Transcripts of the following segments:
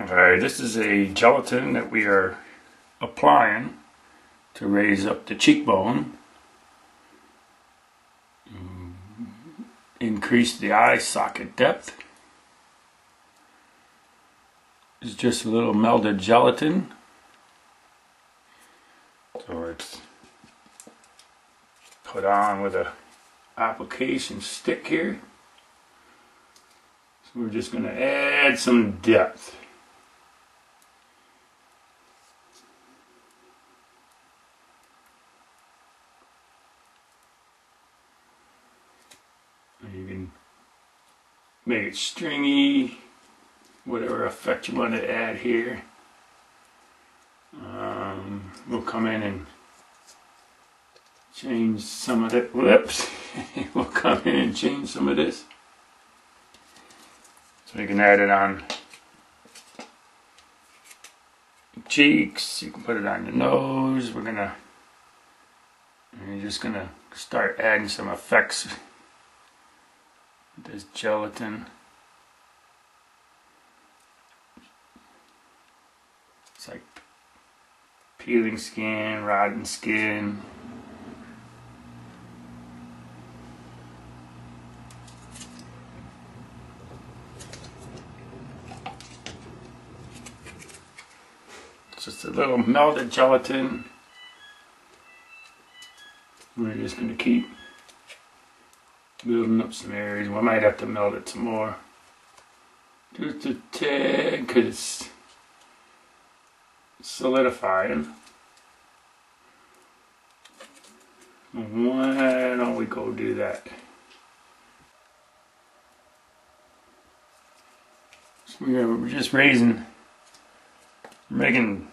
Alright, this is a gelatin that we are applying to raise up the cheekbone. Mm, Increase the eye socket depth. It's just a little melted gelatin. So it's put on with a application stick here. So we're just going to add some depth. And You can make it stringy, whatever effect you want to add here. Um, we'll come in and change some of it. Whoops. we'll come in and change some of this. So you can add it on cheeks, you can put it on your nose. We're gonna, you're just gonna start adding some effects this gelatin. It's like peeling skin, rotting skin. Just a little melted gelatin. We're just going to keep building up some areas. We might have to melt it some more. Just a tad, because it's solidifying. Why don't we go do that? So we're just raising, making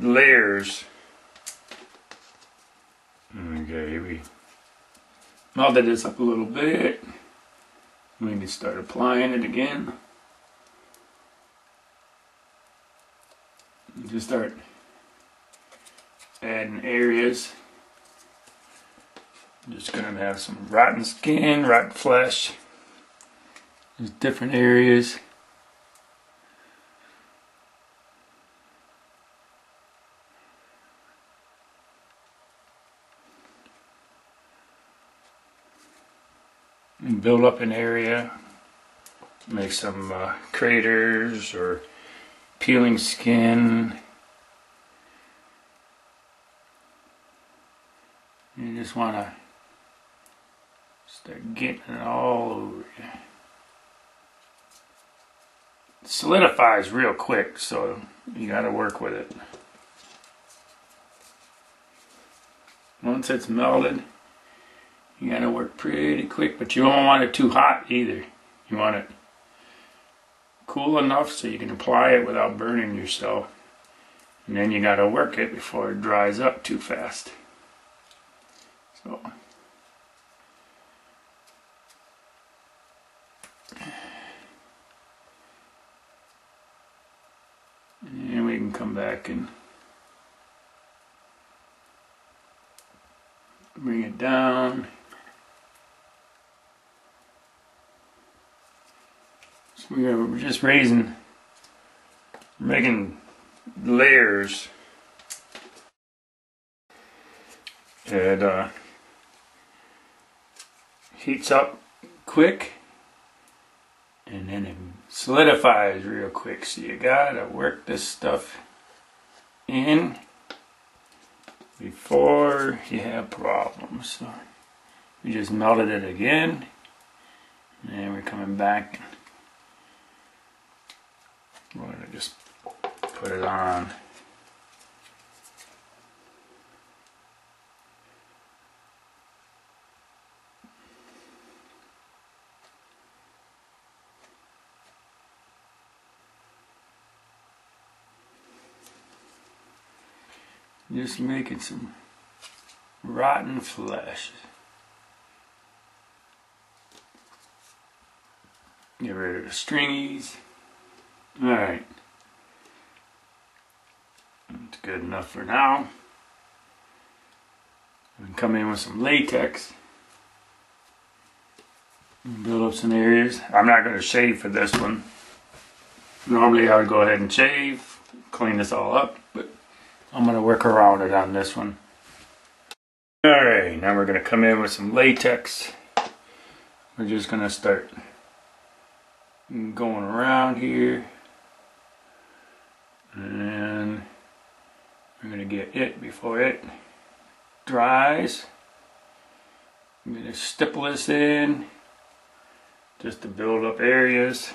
layers. Okay, here we melted this up a little bit. We to start applying it again. Just start adding areas. Just gonna have some rotten skin, rotten flesh. There's different areas. And build up an area. Make some uh, craters or peeling skin. You just want to start getting it all over you. Solidifies real quick, so you got to work with it. Once it's melted, you got to work pretty quick, but you don't want it too hot either. You want it cool enough so you can apply it without burning yourself. And then you got to work it before it dries up too fast. So and we can come back and bring it down. We're we're just raising, making layers. It uh, heats up quick and then it solidifies real quick. So you gotta work this stuff in before you have problems. So we just melted it again and we're coming back. We're gonna just put it on. Just making some rotten flesh. Get rid of the stringies. Alright. That's good enough for now. We can come in with some latex. Build up some areas. I'm not going to shave for this one. Normally I would go ahead and shave, clean this all up, but I'm going to work around it on this one. Alright, now we're going to come in with some latex. We're just going to start going around here. And I'm going to get it before it dries. I'm going to stipple this in just to build up areas.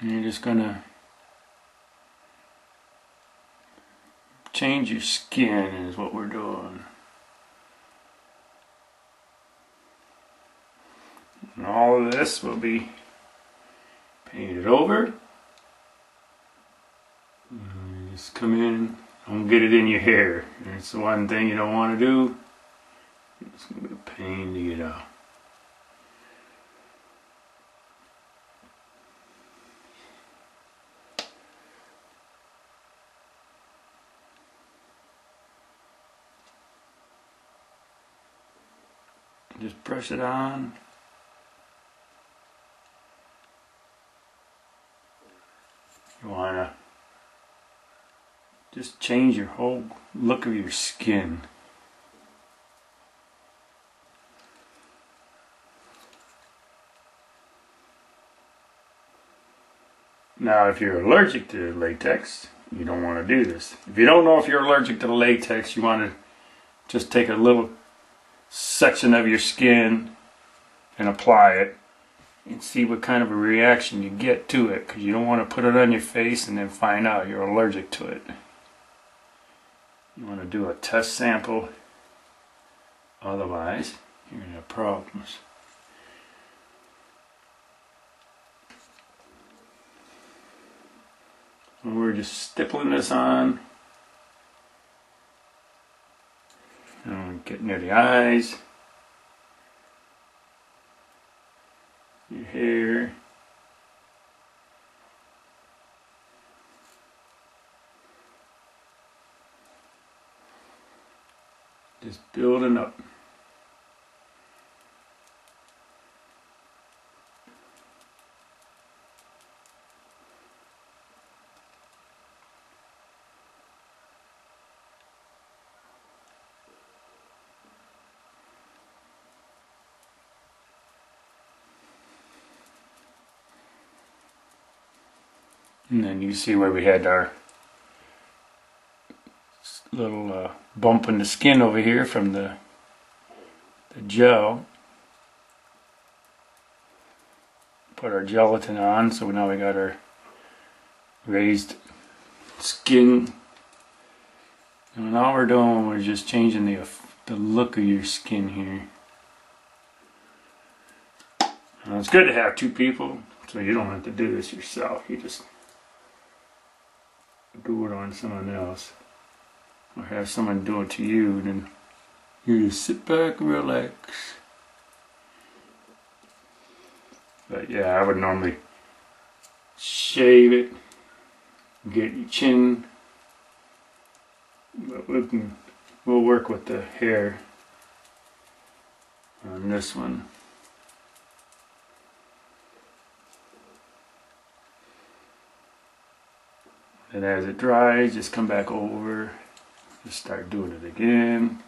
And you're just going to change your skin is what we're doing. And all of this will be painted over. And just come in, don't get it in your hair. That's the one thing you don't want to do. It's going to be a pain to get out. Just brush it on. You want to just change your whole look of your skin. Now, if you're allergic to latex, you don't want to do this. If you don't know if you're allergic to latex, you want to just take a little section of your skin and apply it and see what kind of a reaction you get to it because you don't want to put it on your face and then find out you're allergic to it. You want to do a test sample otherwise you're going to have problems. And we're just stippling this on. And get near the eyes. Your hair. Just building up. And then you see where we had our little uh, bump in the skin over here from the, the gel. Put our gelatin on, so now we got our raised skin. And all we're doing, we're just changing the, the look of your skin here. It's good to have two people, so you don't have to do this yourself. You just do it on someone else or have someone do it to you then you just sit back and relax. But yeah I would normally shave it get your chin but we can we'll work with the hair on this one and as it dries just come back over. Just start doing it again.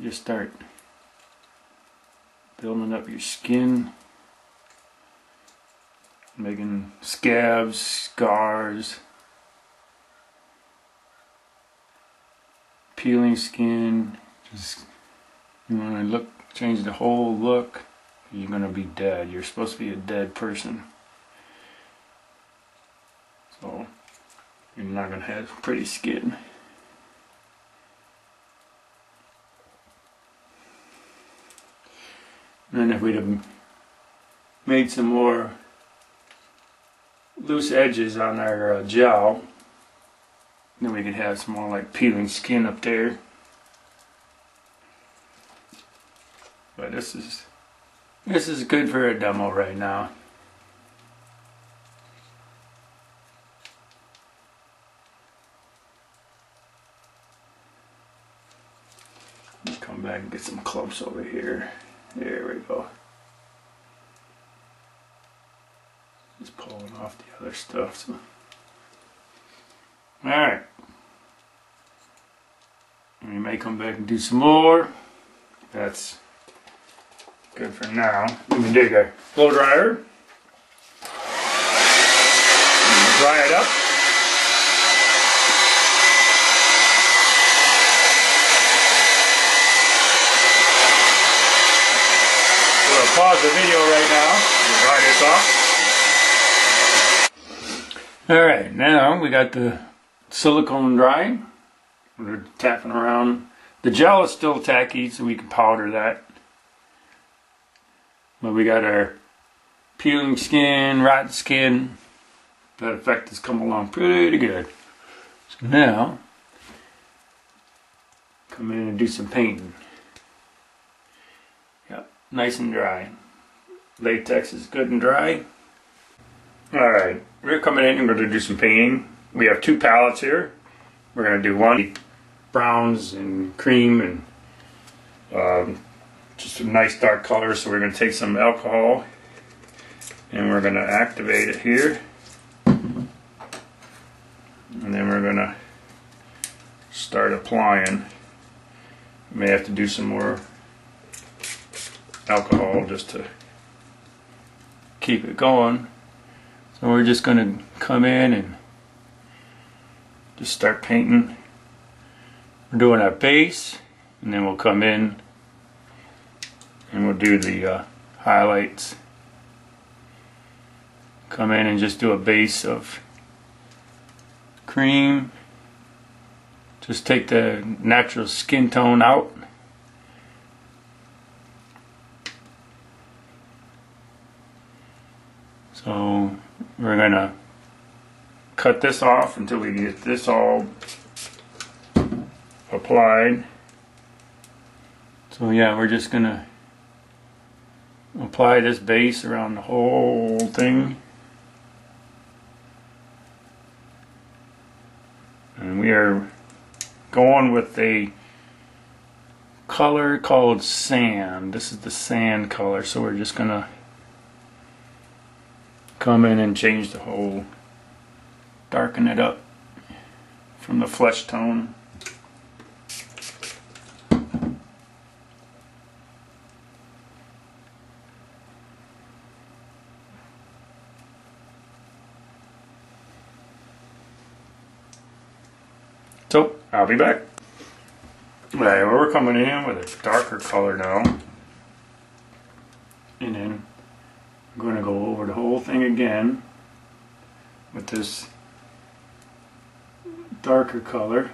Just start building up your skin. Making scabs scars. Peeling skin. Just you want to look change the whole look you're gonna be dead. You're supposed to be a dead person. So you're not going to have pretty skin. And then if we'd have made some more loose edges on our uh, gel, then we could have some more like peeling skin up there. But this is this is good for a demo right now. come back and get some clumps over here. There we go. Just pulling off the other stuff. So. Alright. We may come back and do some more. That's good for now. We can dig a blow dryer. Dry it up. We'll pause the video right now. Dry this off. Alright, now we got the silicone dry. We're tapping around. The gel is still tacky, so we can powder that. But we got our peeling skin, rotten skin. That effect has come along pretty good. So now, come in and do some painting. Yep, nice and dry. Latex is good and dry. Alright, we're coming in and we're going to do some painting. We have two palettes here. We're going to do one browns and cream and um, just some nice dark colors. So we're going to take some alcohol and we're going to activate it here. And then we're going to start applying. We may have to do some more alcohol just to keep it going. So we're just going to come in and just start painting. We're doing our base and then we'll come in and we'll do the uh, highlights. Come in and just do a base of cream. Just take the natural skin tone out. So we're gonna cut this off until we get this all applied. So yeah, we're just gonna apply this base around the whole thing. And we are going with a color called sand. This is the sand color, so we're just gonna come in and change the whole, darken it up from the flesh tone. So, I'll be back. Well, we're coming in with a darker color now. And then I'm going to go over the whole thing again with this darker color.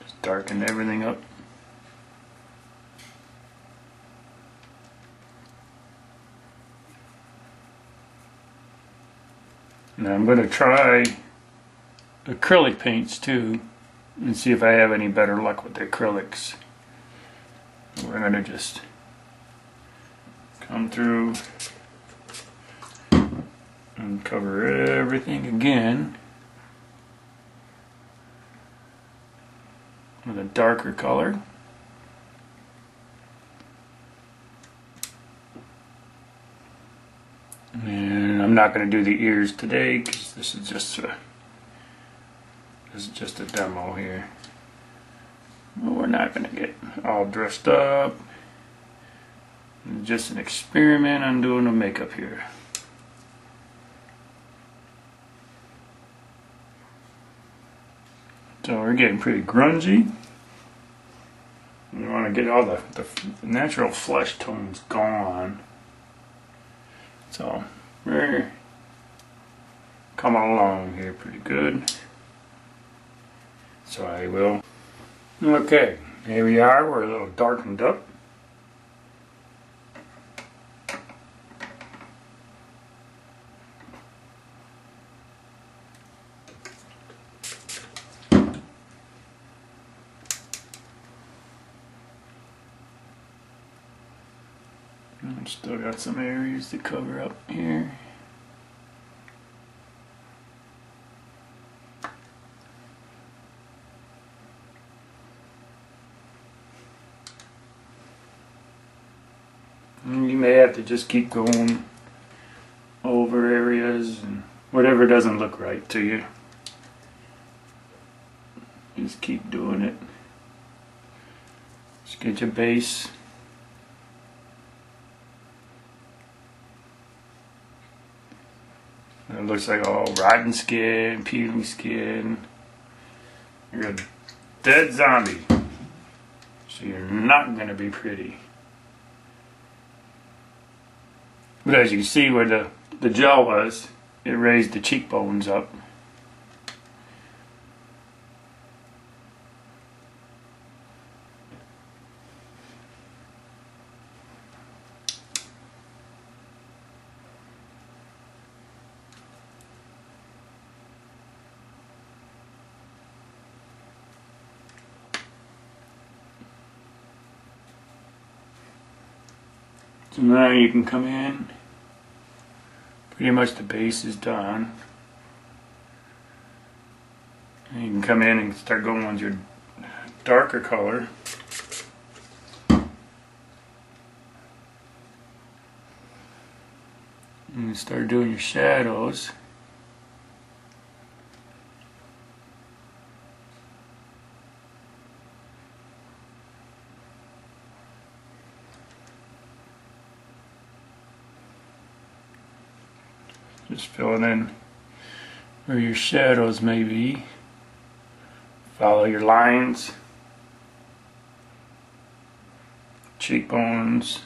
Just darken everything up. Now I'm going to try acrylic paints too and see if I have any better luck with the acrylics. We're going to just come through and cover everything again with a darker color. Not going to do the ears today because this is just a this is just a demo here. We're not going to get all dressed up. Just an experiment on doing the makeup here. So we're getting pretty grungy. We want to get all the, the natural flesh tones gone. So we're coming along here pretty good. So I will. Okay, here we are. We're a little darkened up. Still got some areas to cover up here. You may have to just keep going over areas and whatever doesn't look right to you. Just keep doing it. Just get your base. It looks like all rotten skin, peeling skin. You're a dead zombie. So you're not going to be pretty. But as you can see where the, the gel was, it raised the cheekbones up. So now you can come in. Pretty much the base is done. And you can come in and start going with your darker color. And start doing your shadows. Just filling in where your shadows may be. Follow your lines, cheekbones.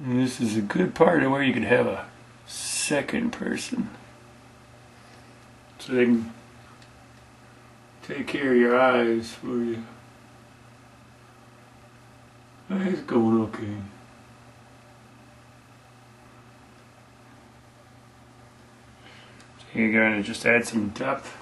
And this is a good part of where you could have a second person. So they can take care of your eyes for you. Oh, it's going okay. So you're going to just add some depth.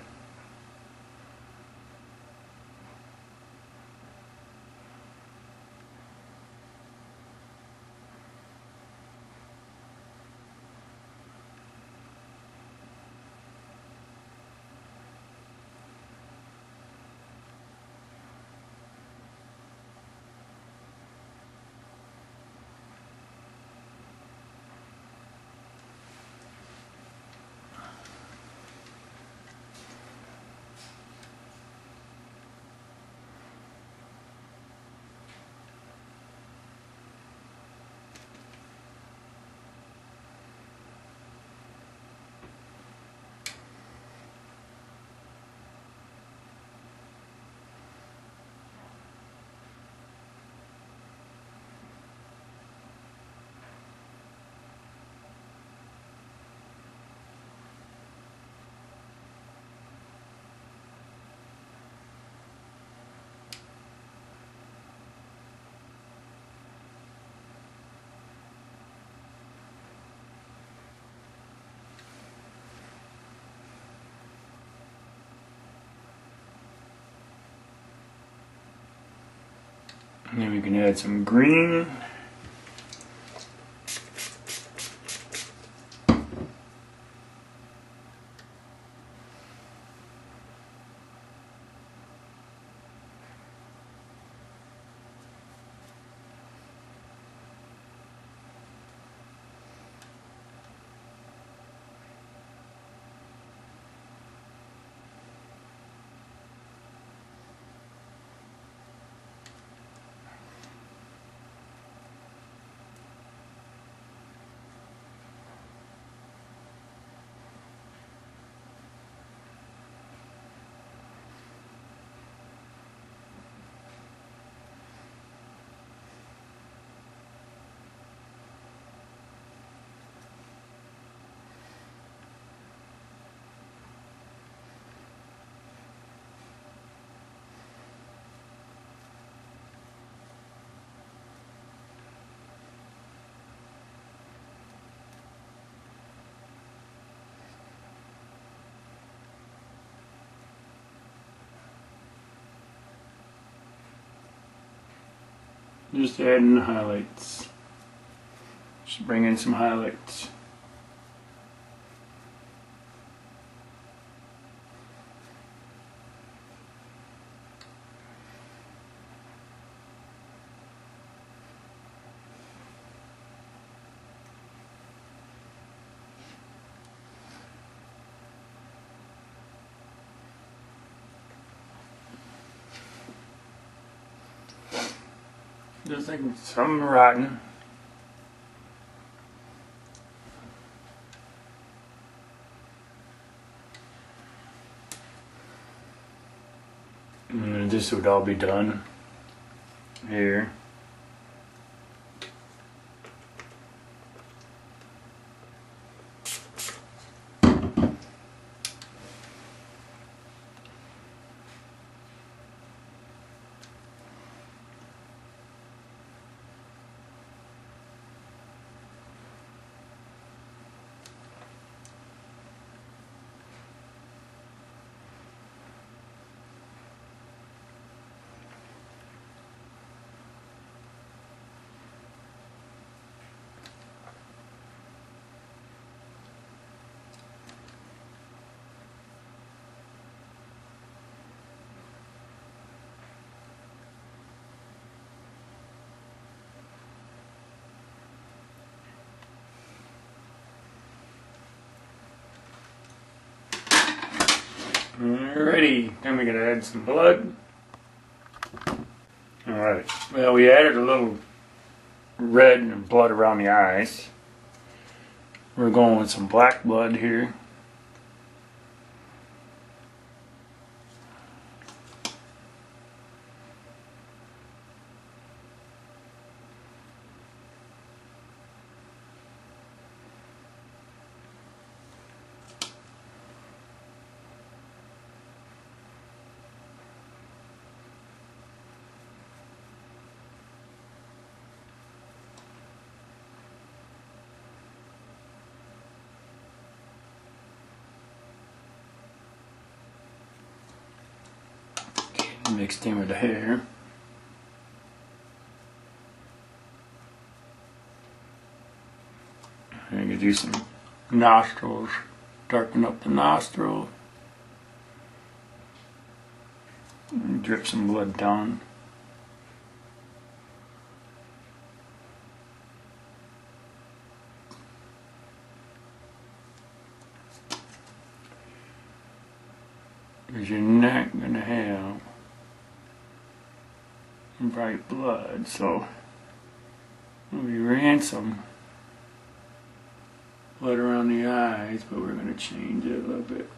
And then we can add some green. Just adding highlights. Just bring in some highlights. Just like something rotten. And this would all be done here. Alrighty, then we're gonna add some blood. Alright, well we added a little red and blood around the eyes. We're going with some black blood here. Mixed in with the hair. And you do some nostrils, darken up the nostril. And drip some blood down. Because you're not going to have bright blood, so we ran some blood around the eyes, but we're going to change it a little bit.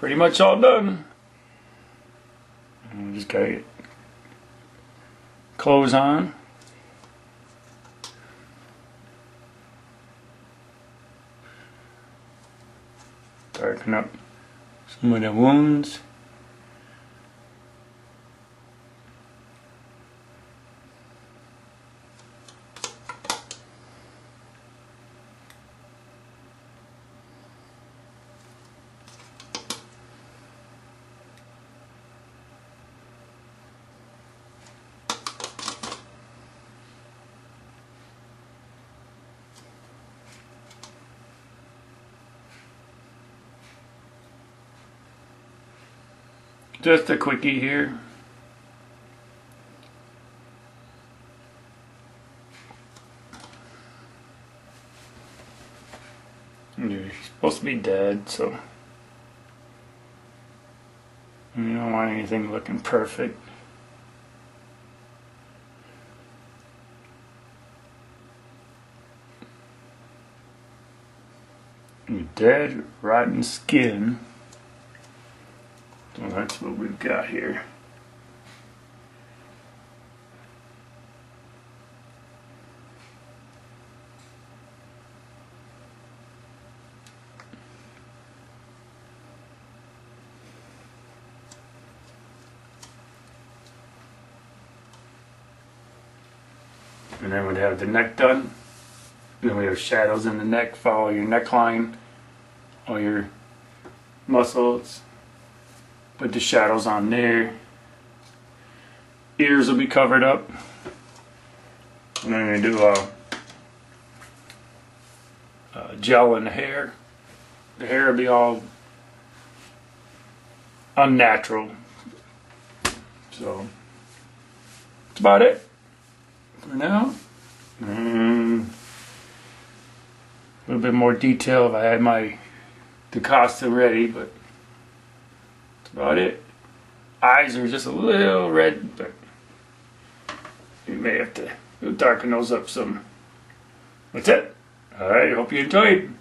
Pretty much all done. Just got it clothes on. Darken up some of the wounds. Just a quickie here. You're supposed to be dead, so you don't want anything looking perfect. You're dead, rotten skin. And that's what we've got here. and then we'd have the neck done. And then we have shadows in the neck, follow your neckline, all your muscles, Put the shadows on there. Ears will be covered up. And then we do a, uh, gel in the hair. The hair will be all unnatural. So that's about it for now. Mm, a little bit more detail if I had my the costume ready, but about it. Eyes are just a little red, but you may have to darken those up some. That's it. Alright, hope you enjoyed.